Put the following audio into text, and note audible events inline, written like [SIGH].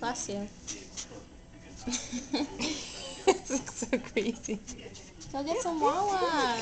Bless [LAUGHS] you. this looks so crazy. Go get some Wawa.